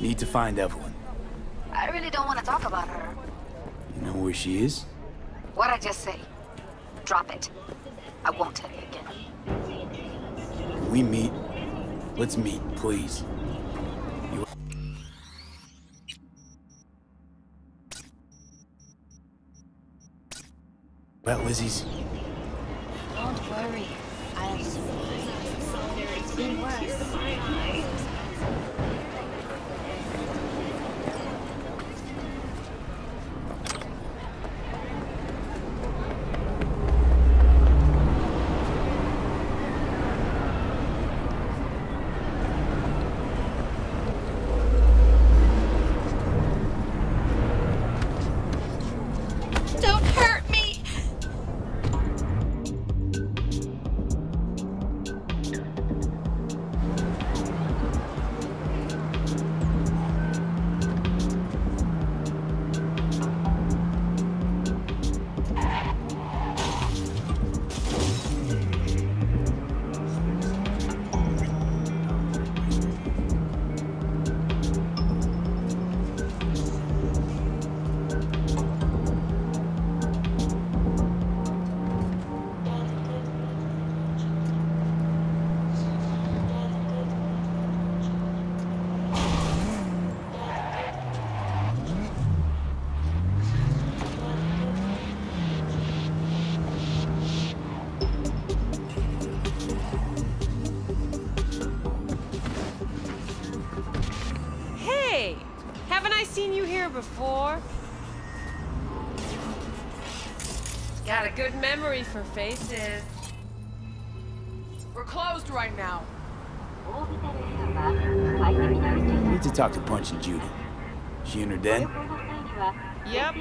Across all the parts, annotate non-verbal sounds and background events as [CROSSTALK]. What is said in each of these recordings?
need to find Evelyn. I really don't want to talk about her. You know where she is? What'd I just say? Drop it. I won't tell you again. Can we meet? Let's meet, please. You... About Lizzie's? Don't worry. I'll survive. It's been worse. Before? Got a good memory for faces. We're closed right now. Need to talk to Punch and Judy. She in her den? Yep.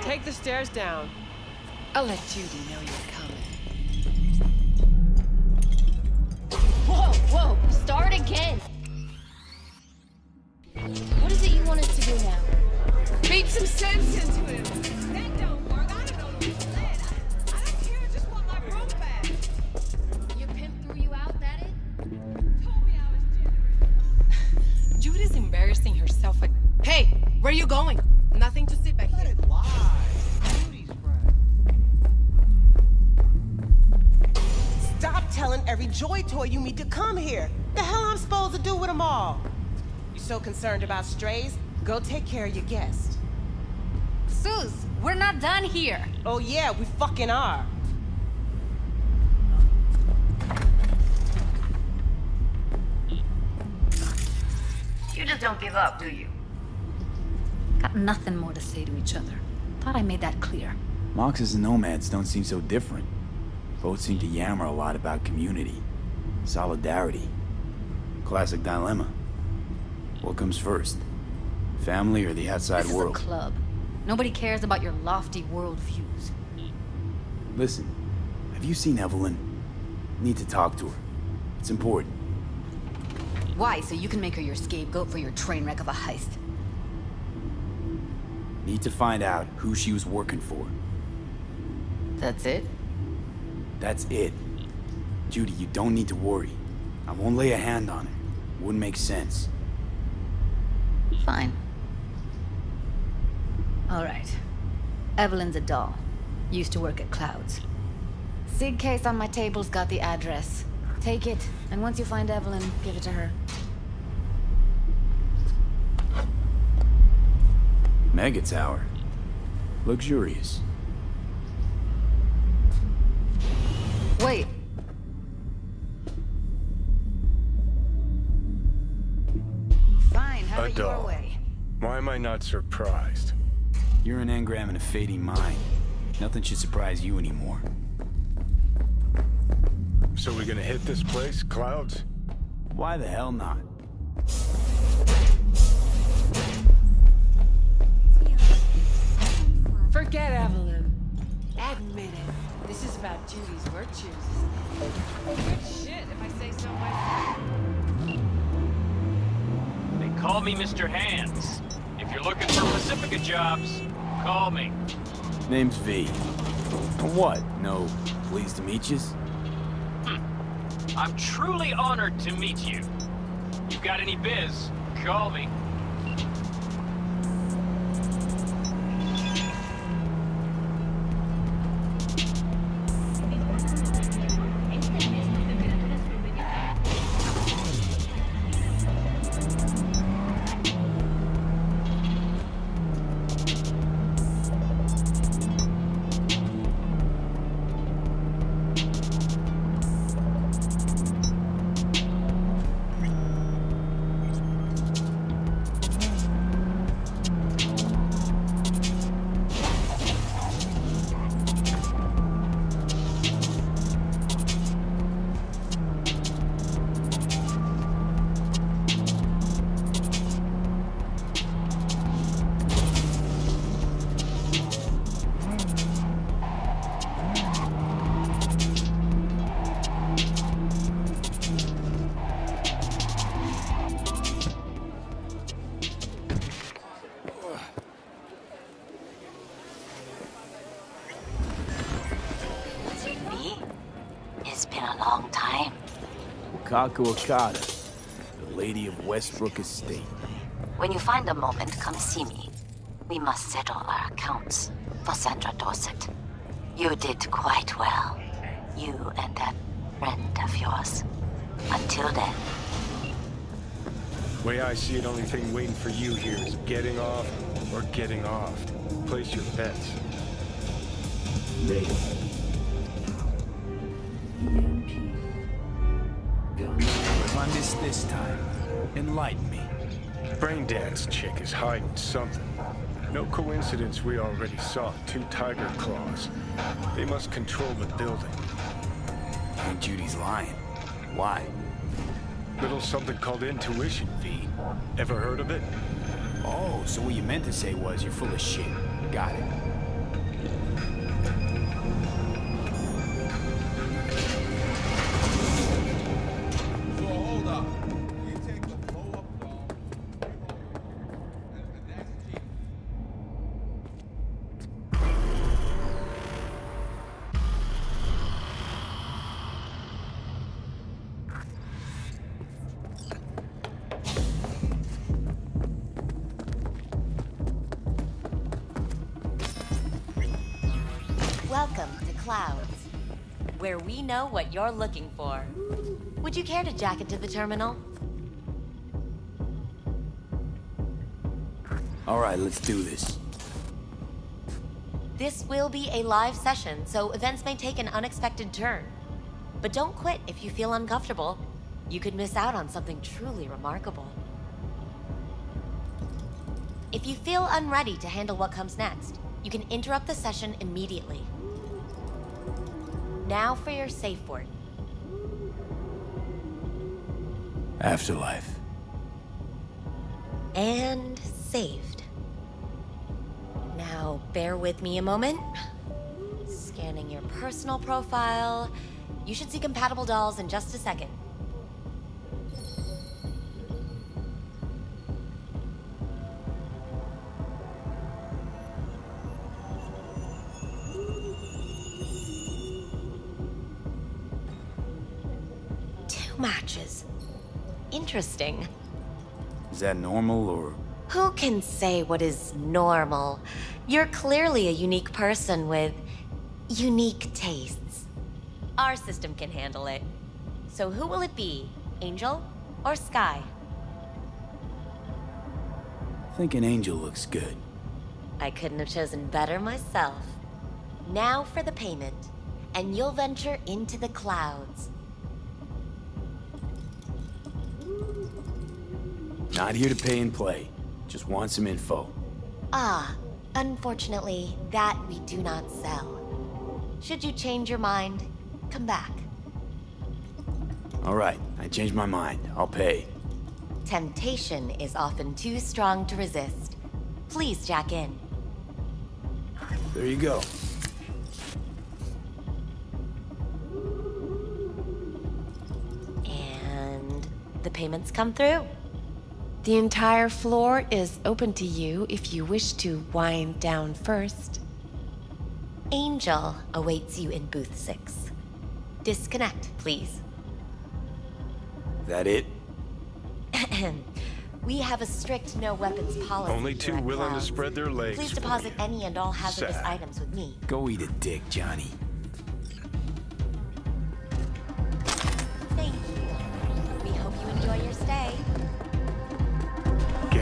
Take the stairs down. I'll let Judy know you're [LAUGHS] concerned about strays? Go take care of your guest. Sus, we're not done here. Oh yeah, we fucking are. You just don't give up, do you? Got nothing more to say to each other. Thought I made that clear. Moxes and nomads don't seem so different. Both seem to yammer a lot about community, solidarity. Classic dilemma. What comes first? Family or the outside this world? is a club. Nobody cares about your lofty worldviews. Listen, have you seen Evelyn? Need to talk to her. It's important. Why? So you can make her your scapegoat for your train wreck of a heist. Need to find out who she was working for. That's it? That's it. Judy, you don't need to worry. I won't lay a hand on her. Wouldn't make sense. Fine. All right. Evelyn's a doll. Used to work at Clouds. Sig case on my table's got the address. Take it, and once you find Evelyn, give it to her. Mega Tower. Luxurious. Wait. Fine, have A it your doll. way. Why am I not surprised? You're an engram and a fading mind. Nothing should surprise you anymore. So we're gonna hit this place, Clouds? Why the hell not? Forget Evelyn. Admit it. This is about Judy's virtues. Good shit, if I say so myself. They call me Mr. Hands. If you're looking for Pacifica jobs, call me. Name's V. What? No, pleased to meet yous? Hmm. I'm truly honored to meet you. You got any biz? Call me. Wakako Okada, the Lady of Westbrook Estate. When you find a moment, come see me. We must settle our accounts for Sandra Dorsett. You did quite well. You and that friend of yours. Until then, Way I see it, only thing waiting for you here is getting off or getting off. Place your bets. If this time, enlighten me. Braindance chick is hiding something. No coincidence we already saw two tiger claws. They must control the building. And Judy's lying. Why? Little something called intuition, V. Ever heard of it? Oh, so what you meant to say was you're full of shit. Got it. What you're looking for. Would you care to jack to the terminal? All right, let's do this. This will be a live session, so events may take an unexpected turn. But don't quit if you feel uncomfortable. You could miss out on something truly remarkable. If you feel unready to handle what comes next, you can interrupt the session immediately. Now for your safe word. Afterlife. And saved. Now, bear with me a moment. Scanning your personal profile. You should see compatible dolls in just a second. Interesting. Is that normal or Who can say what is normal? You're clearly a unique person with unique tastes. Our system can handle it. So who will it be? Angel or Sky? I think an angel looks good. I couldn't have chosen better myself. Now for the payment, and you'll venture into the clouds. Not here to pay and play. Just want some info. Ah, unfortunately, that we do not sell. Should you change your mind, come back. All right, I changed my mind. I'll pay. Temptation is often too strong to resist. Please jack in. There you go. And the payments come through. The entire floor is open to you if you wish to wind down first. Angel awaits you in booth six. Disconnect, please. That it? [CLEARS THROAT] we have a strict no weapons policy. Only two too at willing to spread their legs Please for deposit any and all hazardous Sad. items with me. Go eat a dick, Johnny.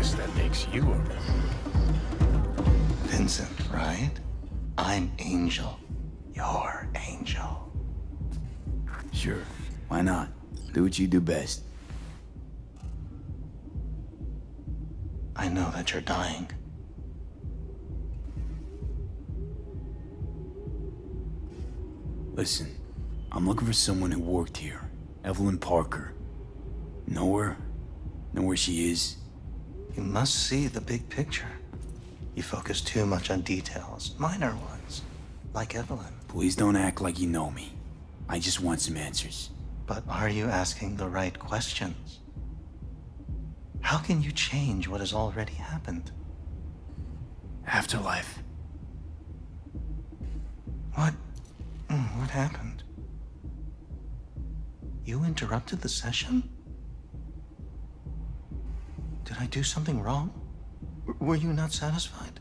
Guess that makes you a Vincent, right? I'm Angel. Your Angel. Sure. Why not? Do what you do best. I know that you're dying. Listen, I'm looking for someone who worked here. Evelyn Parker. Know her? Know where she is? You must see the big picture. You focus too much on details, minor ones, like Evelyn. Please don't act like you know me. I just want some answers. But are you asking the right questions? How can you change what has already happened? Afterlife. What? mm, What happened? You interrupted the session? Did I do something wrong? Were you not satisfied?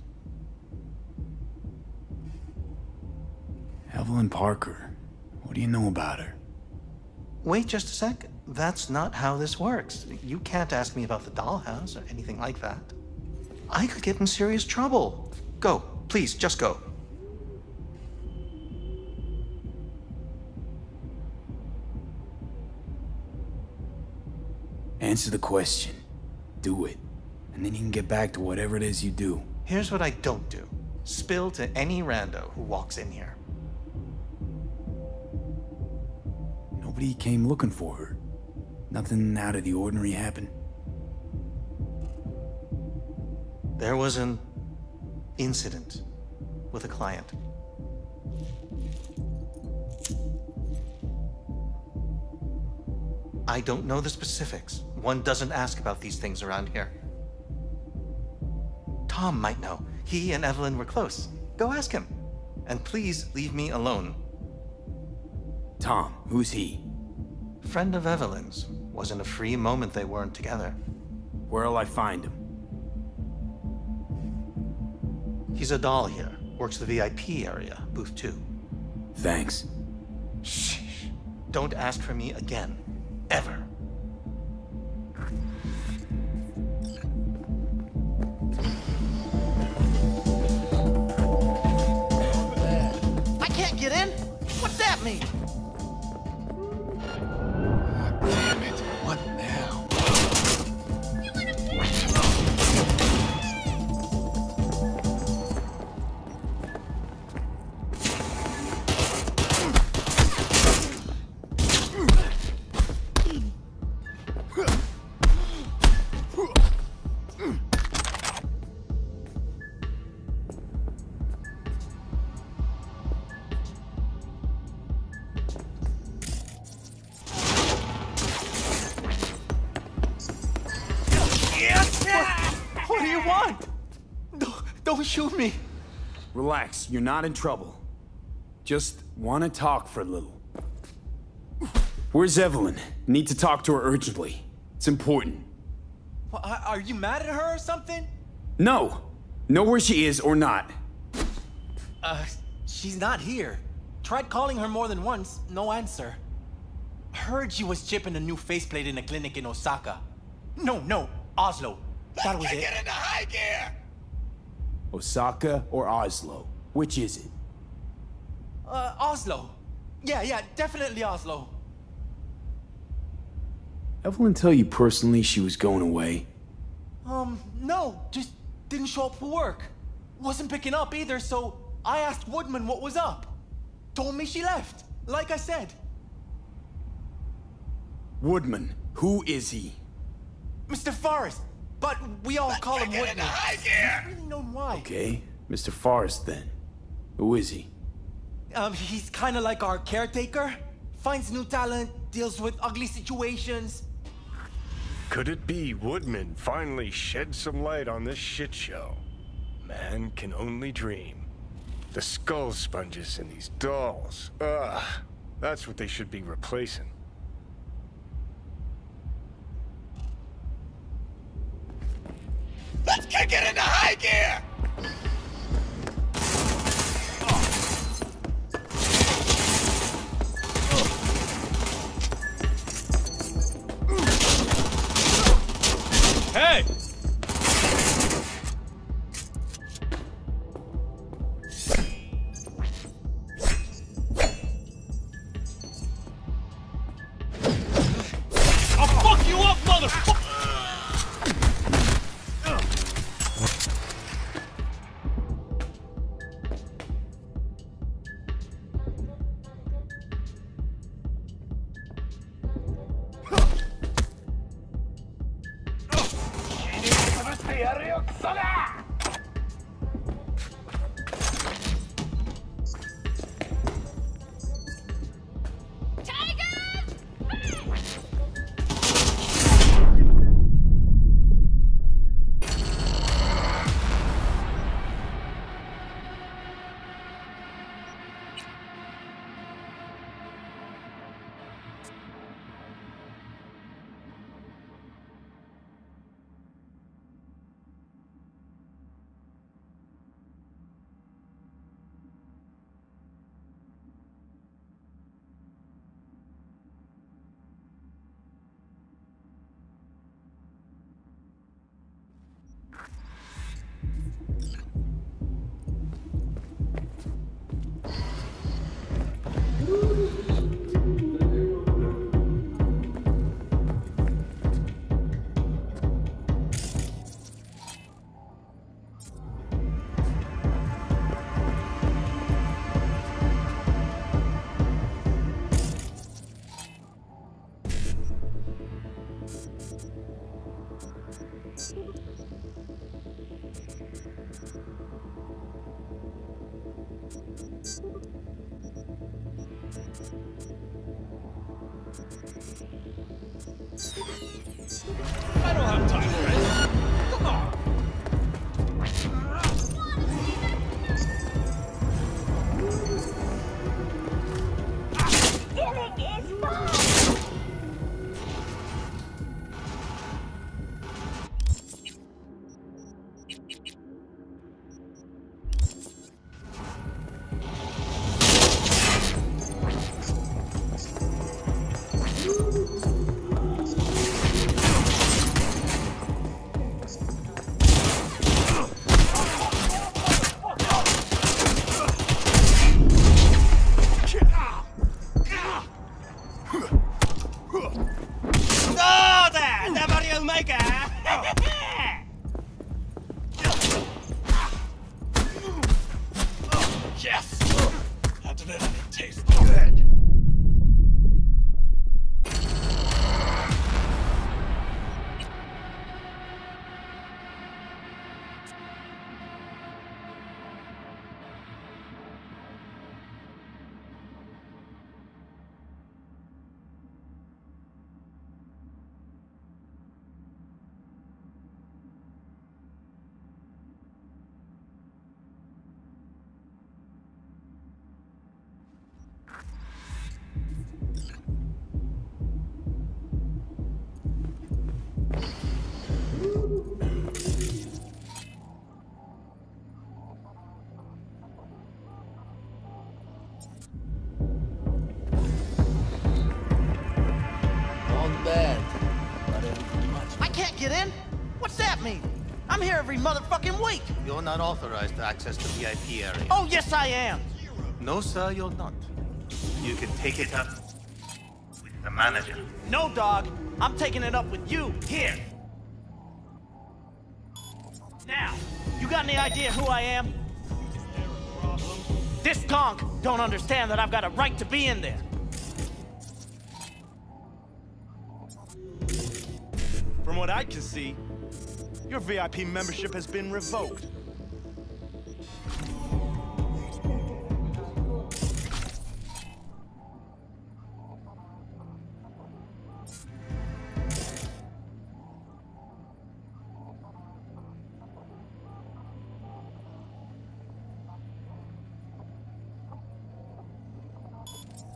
Evelyn Parker. What do you know about her? Wait just a sec. That's not how this works. You can't ask me about the dollhouse or anything like that. I could get in serious trouble. Go, please, just go. Answer the question. Do it. And then you can get back to whatever it is you do. Here's what I don't do spill to any rando who walks in here. Nobody came looking for her. Nothing out of the ordinary happened. There was an incident with a client. I don't know the specifics. One doesn't ask about these things around here. Tom might know. He and Evelyn were close. Go ask him. And please leave me alone. Tom, who's he? Friend of Evelyn's. Wasn't a free moment they weren't together. Where'll I find him? He's a doll here. Works the VIP area, booth two. Thanks. Shh. Don't ask for me again. Ever. Shoot me. Relax, you're not in trouble. Just want to talk for a little. Where's Evelyn? Need to talk to her urgently. It's important. Wha- Are are you mad at her or something? No! Know where she is or not. Uh, she's not here. Tried calling her more than once, no answer. Heard she was chipping a new faceplate in a clinic in Osaka. No, no, Oslo. That was it. Get into high gear! Osaka or Oslo? Which is it? Uh, Oslo. Yeah, yeah, definitely Oslo. Evelyn tell you personally she was going away? Um, no, just didn't show up for work. Wasn't picking up either, so I asked Woodman what was up. Told me she left, like I said. Woodman, who is he? Mr. Forrest, but we all call him get Woodman. into high gear! Really known why. Okay, Mr. Forrest then. Who is he? Um, he's kind of like our caretaker. Finds new talent, deals with ugly situations. Could it be Woodman finally shed some light on this shit show? Man can only dream. The skull sponges in these dolls. Ugh. That's what they should be replacing. Let's kick it into high gear! Hey! I'll fuck you up, motherfucker! Motherfucking week. You're not authorized to access the VIP area. Oh, yes, I am. No, sir, you're not. You can take it up with the manager. No, dog. I'm taking it up with you here. Now, you got any idea who I am? This conk don't understand that I've got a right to be in there. From what I can see, your VIP membership has been revoked.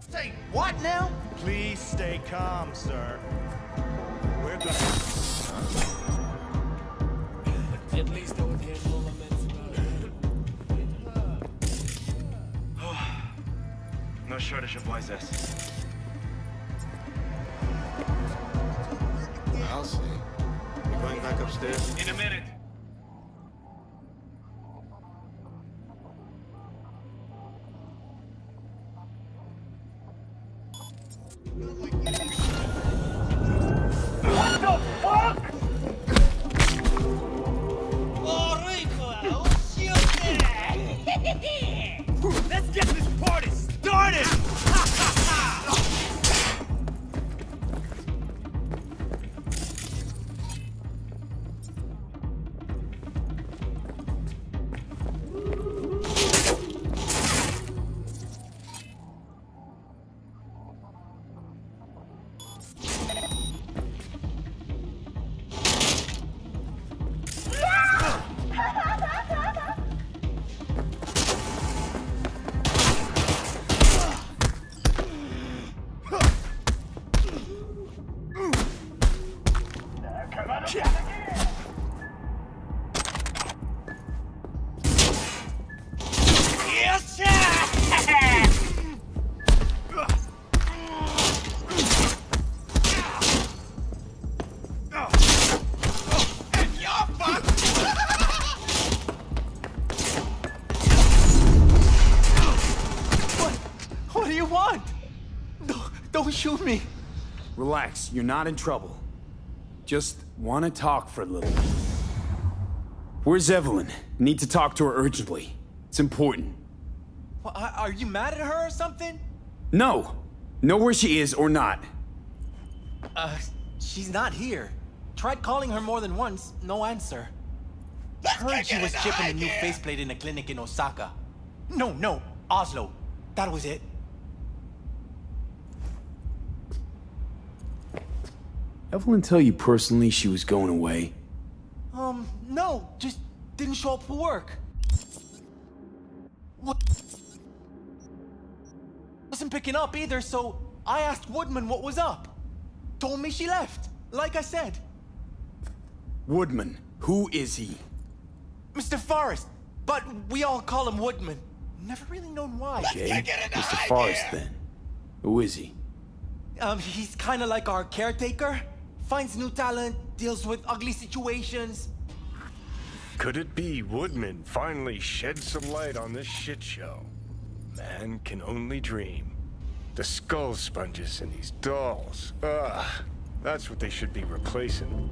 Say what now? Please stay calm, sir. We're gonna... No shortage of voices. I'll see. You going back upstairs? In a minute. Shoot me. Relax, you're not in trouble. Just want to talk for a little. Where's Evelyn? Need to talk to her urgently. It's important. Well, are are you mad at her or something? No! Know where she is or not. Uh, she's not here. Tried calling her more than once, no answer. Heard she was chipping a new faceplate in a clinic in Osaka. No, no, Oslo. That was it. Evelyn tell you personally she was going away? Um, no, just didn't show up for work. What? Wasn't picking up either, so I asked Woodman what was up. Told me she left, like I said. Woodman, who is he? Mr. Forrest, but we all call him Woodman. Never really known why. Okay, Mr. Forrest then. Who is he? Um, he's kind of like our caretaker. Finds new talent, deals with ugly situations. Could it be Woodman finally shed some light on this shit show? Man can only dream. The skull sponges and these dolls. Ugh. That's what they should be replacing.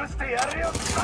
ぶしてやるよクソ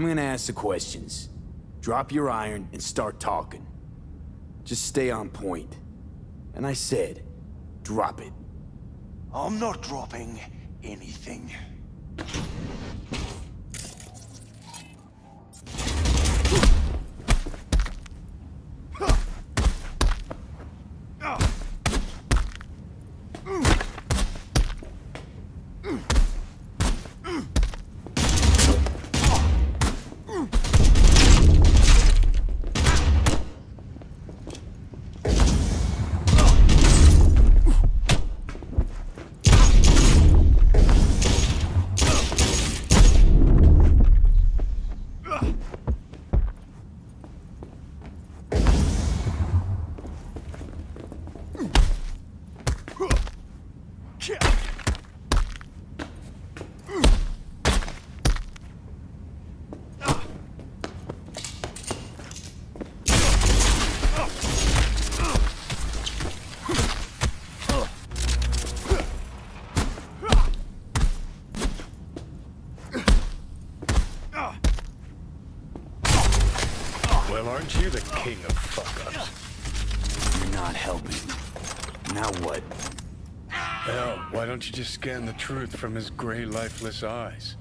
I'm gonna ask the questions. Drop your iron and start talking. Just stay on point. And I said, drop it. I'm not dropping anything. Well, aren't you the king of fuck-ups? You're not helping. Now what? Hell, why don't you just scan the truth from his gray, lifeless eyes?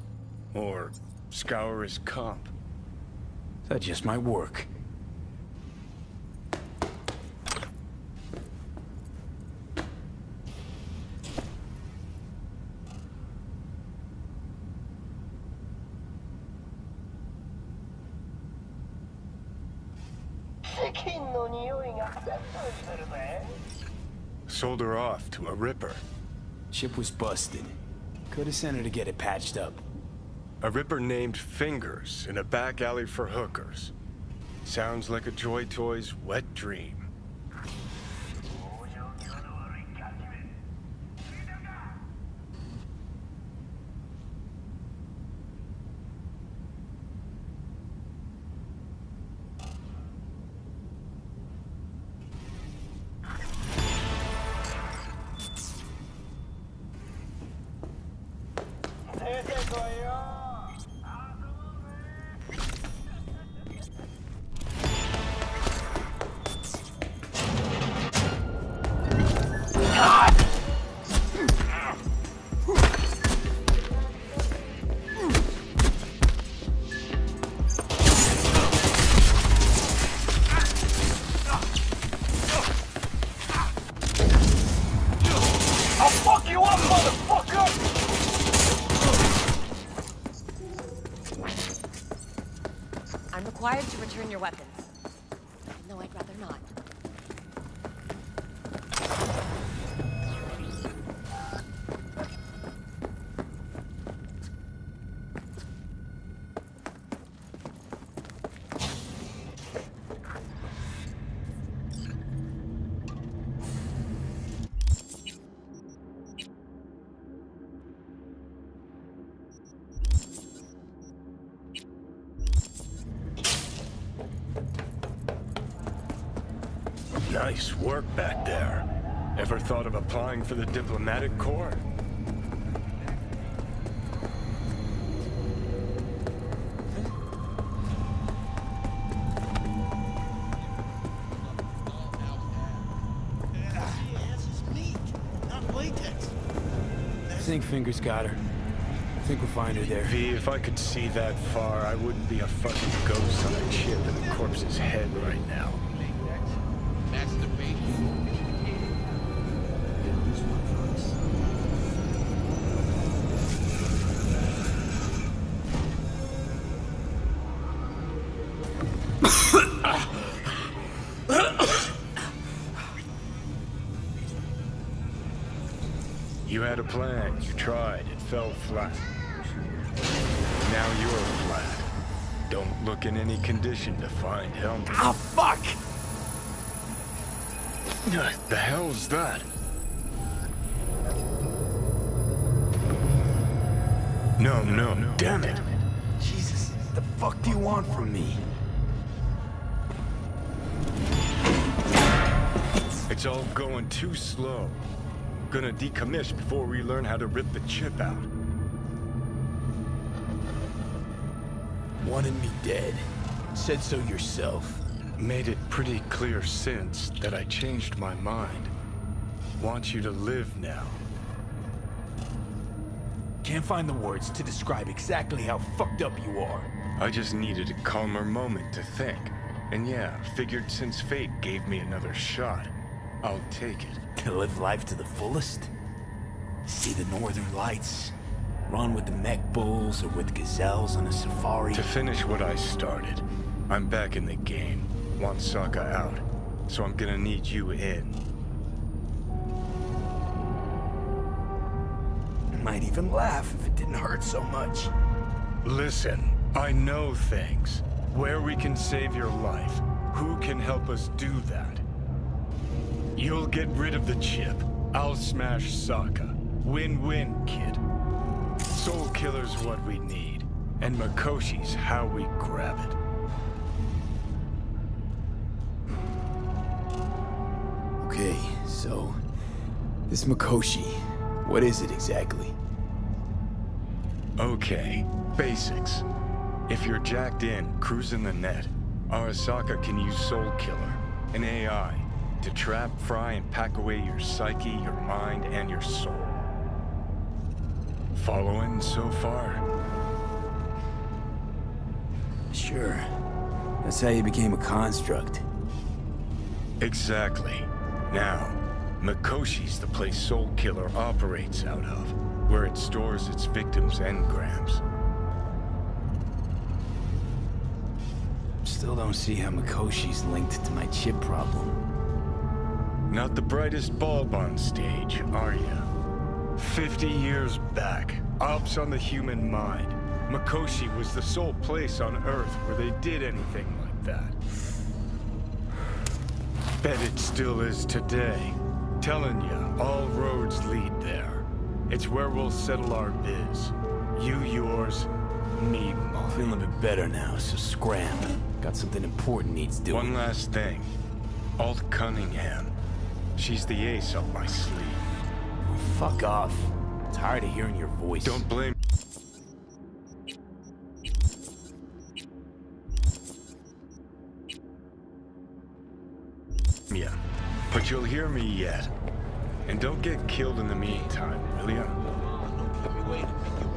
Or scour his comp? That just might work. Sold her off to a ripper. Ship was busted. Could have sent her to get it patched up. A ripper named Fingers in a back alley for hookers. Sounds like a Joy Toy's wet dream. I'll Nice work back there. Ever thought of applying for the diplomatic corps? I think Fingers got her. I think we'll find her there. V, if I could see that far, I wouldn't be a fucking ghost on a chip in a corpse's head right now. Condition to find Helm. Ah, fuck! The hell's that? No, no, damn it. Jesus, the fuck do you want from me? It's all going too slow. Gonna decommiss before we learn how to rip the chip out. Wanted me dead. Said so yourself. Made it pretty clear since that I changed my mind. Want you to live now. Can't find the words to describe exactly how fucked up you are. I just needed a calmer moment to think. And yeah, figured since fate gave me another shot, I'll take it. [LAUGHS] To live life to the fullest? See the northern lights? Run with the mech bulls or with gazelles on a safari? To finish what I started, I'm back in the game. Want Sokka out, so I'm gonna need you in. Might even laugh if it didn't hurt so much. Listen, I know things. Where we can save your life. Who can help us do that? You'll get rid of the chip. I'll smash Sokka. Win-win, kid. Soulkiller's what we need. And Mikoshi's how we grab it. Okay, so... This Mikoshi, what is it exactly? Okay, basics. If you're jacked in, cruising the net, Arasaka can use Soulkiller, an AI, to trap, fry, and pack away your psyche, your mind, and your soul. Following so far? Sure. That's how you became a construct. Exactly. Now, Mikoshi's the place Soulkiller operates out of, where it stores its victims' engrams. Still don't see how Mikoshi's linked to my chip problem. Not the brightest bulb on stage, are you? Fifty years back, ops on the human mind. Mikoshi was the sole place on Earth where they did anything like that. Bet it still is today. Telling you, all roads lead there. It's where we'll settle our biz. You yours, me mine. Feeling a bit better now, so scram. Got something important needs doing. One last thing. Alt Cunningham. She's the ace up my sleeve. Fuck off. Tired of hearing your voice. Don't blame Yeah, but you'll hear me yet. And don't get killed in the meantime, will ya? You move.